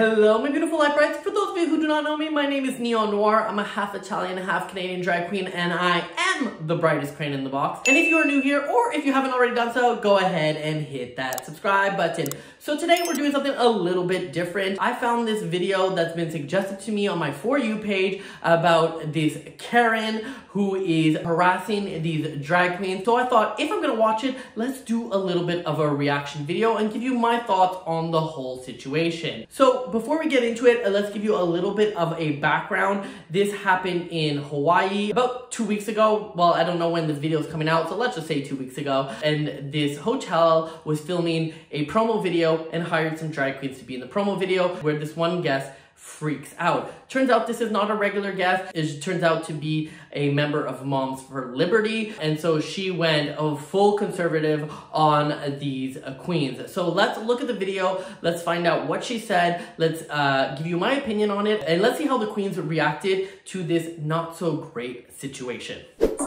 Hello, my beautiful light brights. For those of you who do not know me, my name is Neon Noire. I'm a half Italian, half Canadian drag queen, and I am the brightest crane in the box. And if you are new here, or if you haven't already done so, go ahead and hit that subscribe button. So today we're doing something a little bit different. I found this video that's been suggested to me on my For You page about this Karen who is harassing these drag queens. So I thought if I'm gonna watch it, let's do a little bit of a reaction video and give you my thoughts on the whole situation. So before we get into it, uh, let's give you a little bit of a background. This happened in Hawaii about two weeks ago. Well, I don't know when this video is coming out, so let's just say two weeks ago. And this hotel was filming a promo video and hired some drag queens to be in the promo video where this one guest freaks out. Turns out this is not a regular guest. It turns out to be a member of Moms for Liberty. And so she went a full conservative on these queens. So let's look at the video. Let's find out what she said. Let's uh, give you my opinion on it. And let's see how the queens reacted to this not so great situation.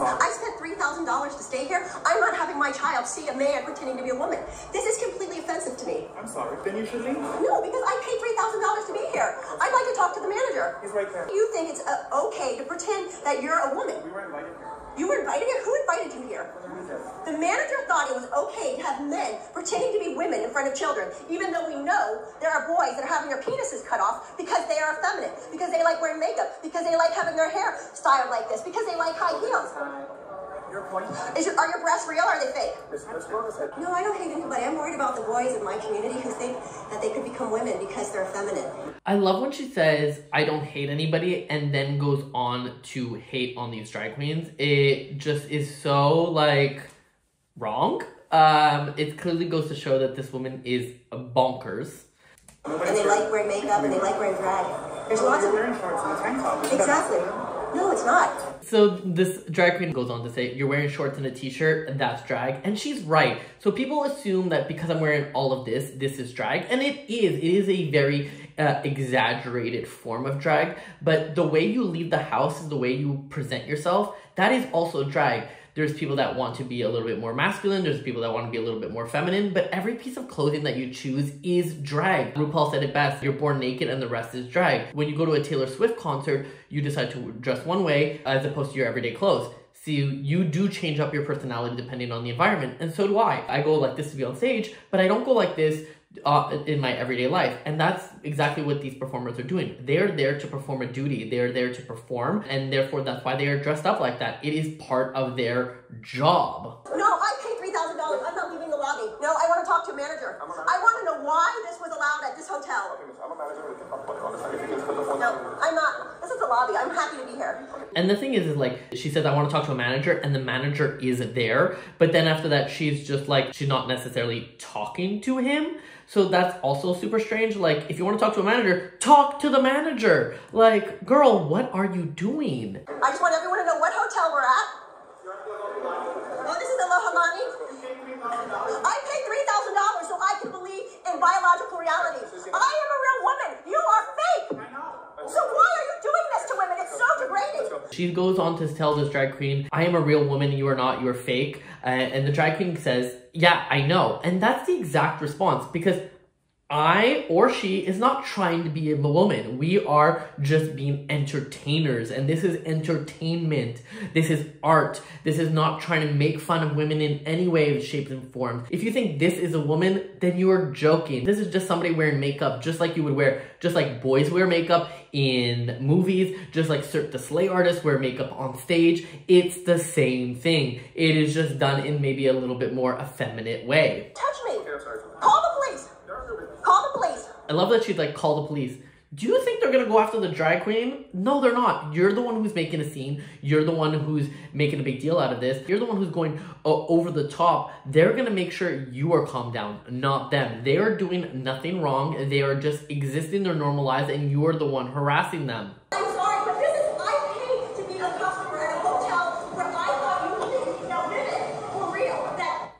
I spent $3,000 to stay here. I'm not having my child see a man pretending to be a woman. This is completely offensive to me. I'm sorry, then you should leave. No, because I paid $3,000 to be here. I'd like to talk to the manager. He's right there. You think it's uh, okay to pretend that you're a woman? We were invited here. You were invited here? Who invited you here? The manager thought it was okay to have men pretending to be women in front of children, even though we know there are boys that are having their penises cut off because they are feminine, because they like wearing makeup, because they like having their hair styled like this, because they like high heels. Your point? Is your, are your breasts real or are they fake? Miss Miss Rose said. No, I don't hate anybody. I'm worried about the boys in my community who think that they could become women because they're feminine. I love when she says, I don't hate anybody, and then goes on to hate on these drag queens. It just is so, like, wrong. Um, it clearly goes to show that this woman is bonkers. And they like wearing makeup and they like wearing drag. There's lots of wearing shorts and a tank top. exactly. No, it's not. So this drag queen goes on to say, you're wearing shorts and a t-shirt, and that's drag. And she's right. So people assume that because I'm wearing all of this, this is drag. And it is. It is a very uh, exaggerated form of drag. But the way you leave the house is the way you present yourself. That is also drag. There's people that want to be a little bit more masculine. There's people that want to be a little bit more feminine. But every piece of clothing that you choose is drag. RuPaul said it best. You're born naked and the rest is drag. When you go to a Taylor Swift concert, you decide to dress one way as opposed to your everyday clothes. You, you do change up your personality depending on the environment. And so do I. I go like this to be on stage, but I don't go like this uh, in my everyday life. And that's exactly what these performers are doing. They're there to perform a duty. They're there to perform. And therefore, that's why they are dressed up like that. It is part of their job. No, I paid three thousand dollars. I'm not leaving the lobby. No, I want to talk to a manager. I want to know why this was allowed at this hotel. Okay, I'm a manager. We can talk about it honestly. If you can just put the phone No. I'm not. This is the lobby. I'm happy to be here. And the thing is, is like, she says, I want to talk to a manager, and the manager is there. But then after that, she's just like, she's not necessarily talking to him. So that's also super strange. Like, if you want to talk to a manager, talk to the manager. Like, girl, what are you doing? I just want everyone to know what hotel we're at. Oh, this is Aloha Mani. I paid three thousand dollars so I can believe in biological reality. I am a real woman. You are fake. So why are you doing this to women? It's so degrading. She goes on to tell this drag queen, I am a real woman, you are not, you're fake. Uh, and the drag queen says, Yeah, I know. And that's the exact response because I or she is not trying to be a woman. We are just being entertainers, and this is entertainment. This is art. This is not trying to make fun of women in any way, shape, and form. If you think this is a woman, then you are joking. This is just somebody wearing makeup, just like you would wear, just like boys wear makeup in movies, just like Cirque du Soleil artists wear makeup on stage. It's the same thing. It is just done in maybe a little bit more effeminate way. Touch me. Okay, I'm sorry for that. Call the police. Call the police. I love that she's like, call the police. Do you think they're gonna go after the drag queen? No, they're not. You're the one who's making a scene. You're the one who's making a big deal out of this. You're the one who's going uh, over the top. They're gonna make sure you are calmed down, not them. They are doing nothing wrong. They are just existing their normal lives, and you are the one harassing them. I'm sorry, but this is I paid to be a customer at a hotel where I thought you would now women for real. That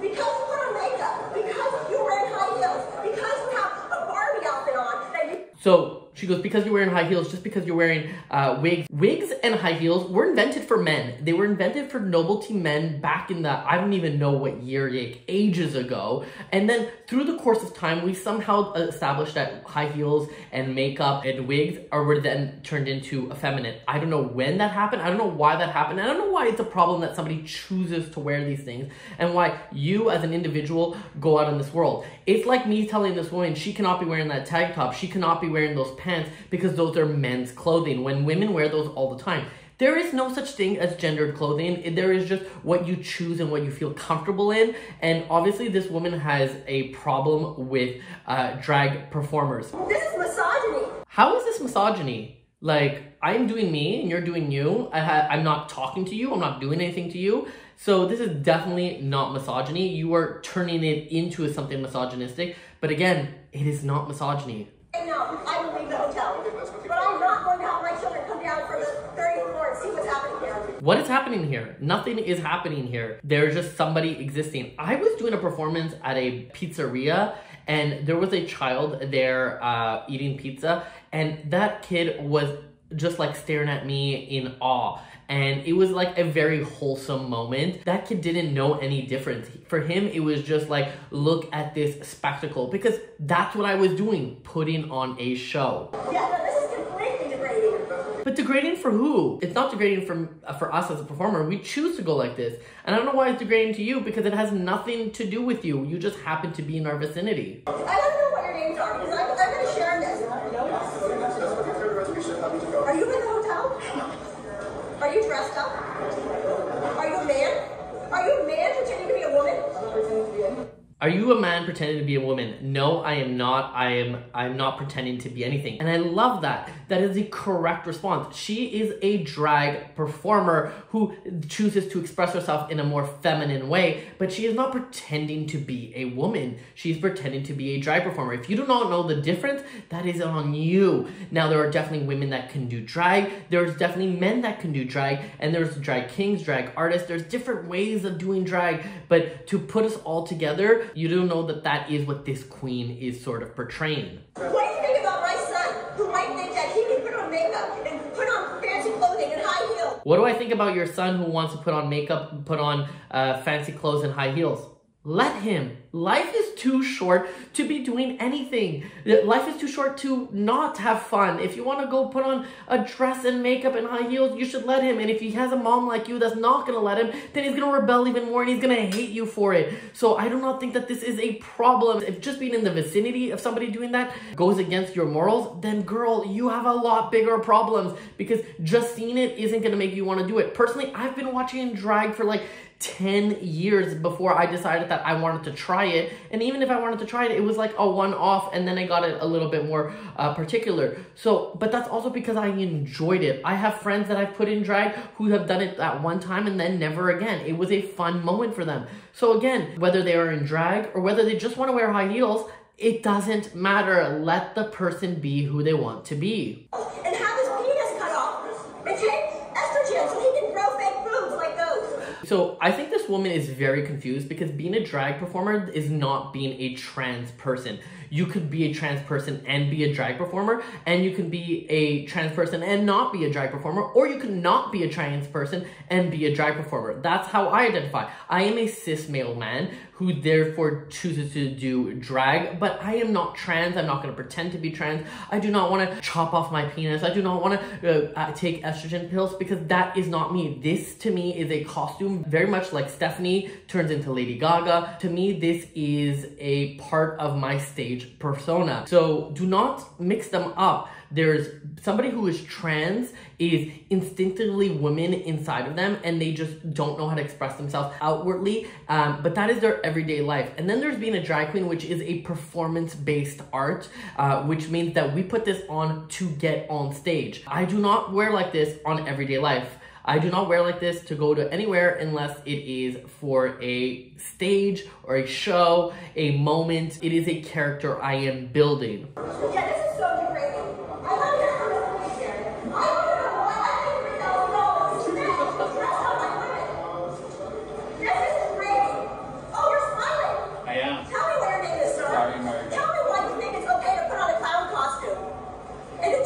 because you put on makeup, because you're wearing high heels, because you have a Barbie outfit on, that you So she goes, because you're wearing high heels, just because you're wearing uh, wigs. Wigs and high heels were invented for men. They were invented for nobility men back in the, I don't even know what year, like ages ago. And then through the course of time, we somehow established that high heels and makeup and wigs are were then turned into effeminate. I don't know when that happened. I don't know why that happened. I don't know why it's a problem that somebody chooses to wear these things and why you as an individual go out in this world. It's like me telling this woman she cannot be wearing that tag top. She cannot be wearing those pants because those are men's clothing when women wear those all the time. There is no such thing as gendered clothing. There is just what you choose and what you feel comfortable in. And obviously, this woman has a problem with uh, drag performers. This is misogyny. How is this misogyny? Like, I'm doing me and you're doing you. I I'm not talking to you. I'm not doing anything to you. So this is definitely not misogyny. You are turning it into something misogynistic. But again, it is not misogyny. And now I will leave the hotel. But I'm not going to have my children come down from the 30th floor and see what's happening here. What is happening here? Nothing is happening here. There's just somebody existing. I was doing a performance at a pizzeria and there was a child there uh, eating pizza and that kid was just like staring at me in awe and it was like a very wholesome moment. That kid didn't know any difference. For him, it was just like, look at this spectacle because that's what I was doing, putting on a show. Yeah, no, this is completely degrading. But degrading for who? It's not degrading for, uh, for us as a performer. We choose to go like this. And I don't know why it's degrading to you because it has nothing to do with you. You just happen to be in our vicinity. I don't know what your names are because I'm, I'm going to share this. Are you in the hotel? Are you dressed up? Are you a man? Are you a man pretending to be a woman? Are you a man pretending to be a woman? No, I am not. I am I'm not pretending to be anything. And I love that. That is the correct response. She is a drag performer who chooses to express herself in a more feminine way, but she is not pretending to be a woman. She's pretending to be a drag performer. If you do not know the difference, that is on you. Now there are definitely women that can do drag. There's definitely men that can do drag, and there's drag kings, drag artists. There's different ways of doing drag, but to put us all together, you don't know that that is what this queen is sort of portraying. What do you think about my son who might think that he can put on makeup and put on fancy clothing and high heels? What do I think about your son who wants to put on makeup, put on uh, fancy clothes and high heels? Let him. Life is too short to be doing anything. Life is too short to not have fun. If you want to go put on a dress and makeup and high heels, you should let him. And if he has a mom like you that's not going to let him, then he's going to rebel even more and he's going to hate you for it. So I do not think that this is a problem. If just being in the vicinity of somebody doing that goes against your morals, then girl, you have a lot bigger problems because just seeing it isn't going to make you want to do it. Personally, I've been watching drag for like 10 years before I decided that I wanted to try it. And even if I wanted to try it, it was like a one off and then I got it a little bit more uh, particular. So, but that's also because I enjoyed it. I have friends that I've put in drag who have done it that one time and then never again. It was a fun moment for them. So again, whether they are in drag or whether they just want to wear high heels, it doesn't matter. Let the person be who they want to be. And have his penis cut off and take estrogen so he can grow fake boobs like those. So I think this woman is very confused because being a drag performer is not being a trans person. You could be a trans person and be a drag performer, and you can be a trans person and not be a drag performer, or you could not be a trans person and be a drag performer. That's how I identify. I am a cis male man who therefore chooses to do drag, but I am not trans. I'm not going to pretend to be trans. I do not want to chop off my penis. I do not want to uh, take estrogen pills because that is not me. This to me is a costume very much like Stefani turns into Lady Gaga. To me, this is a part of my stage persona. So do not mix them up. There's somebody who is trans is instinctively women inside of them and they just don't know how to express themselves outwardly. Um, but that is their everyday life. And then there's being a drag queen, which is a performance based art, uh, which means that we put this on to get on stage. I do not wear like this on everyday life. I do not wear like this to go to anywhere unless it is for a stage or a show, a moment. It is a character I am building. Yeah, this is so degrading. I want to know. I want to know why I paid three thousand dollars today to dress up like women. This is degrading. Oh, you're smiling. I am. Tell me what your name is, sir. Sorry, Mary. Tell me why you think it's okay to put on a clown costume and to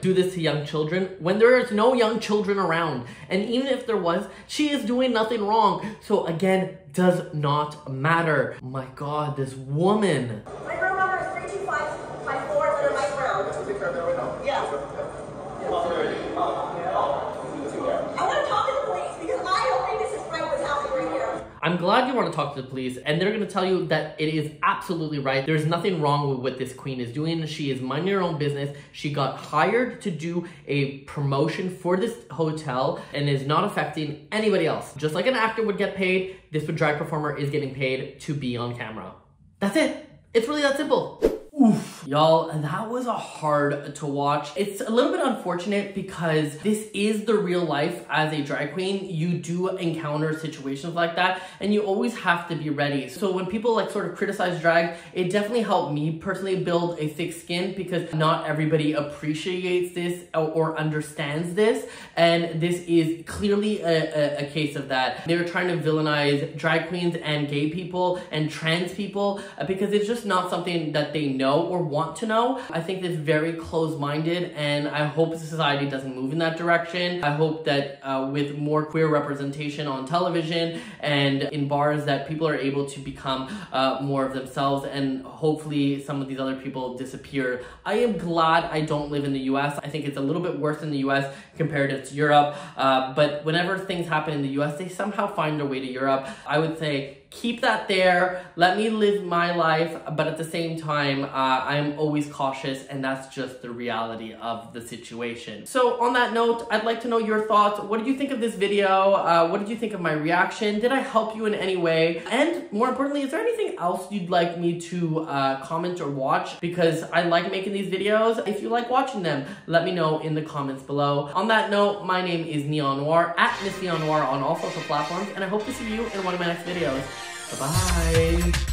do this to young children. When there is no young children around. And even if there was, she is doing nothing wrong. So again, does not matter. My God, this woman. My room number is 32554, Leonard Mike Brown. Take care of that right now. Yeah. I want to talk to the police because I don't think this is right what's happening right here. I'm glad you want to talk to the police, and they're going to tell you that it is absolutely right. There's nothing wrong with what this queen is doing. She is minding her own business. She got hired to do a promotion for this hotel and is not affecting anybody else. Just like an actor would get paid, this drag performer is getting paid to be on camera. That's it. It's really that simple. Oof. Y'all, that was a hard to watch. It's a little bit unfortunate because this is the real life as a drag queen. You do encounter situations like that and you always have to be ready. So when people like sort of criticize drag, it definitely helped me personally build a thick skin because not everybody appreciates this or understands this. And this is clearly a, a, a case of that. They're trying to villainize drag queens and gay people and trans people because it's just not something that they know or want to know. I think it's very close-minded and I hope society doesn't move in that direction. I hope that uh, with more queer representation on television and in bars that people are able to become uh, more of themselves and hopefully some of these other people disappear. I am glad I don't live in the US. I think it's a little bit worse in the US compared to Europe. Uh, but whenever things happen in the US, they somehow find their way to Europe. I would say keep that there. Let me live my life, but at the same time, uh, I'm always cautious, and that's just the reality of the situation. So, on that note, I'd like to know your thoughts. What did you think of this video? Uh, what did you think of my reaction? Did I help you in any way? And more importantly, is there anything else you'd like me to uh, comment or watch? Because I like making these videos. If you like watching them, let me know in the comments below. On that note, my name is Neon Noire at Miss Neon Noire on all social platforms, and I hope to see you in one of my next videos. Bye-bye.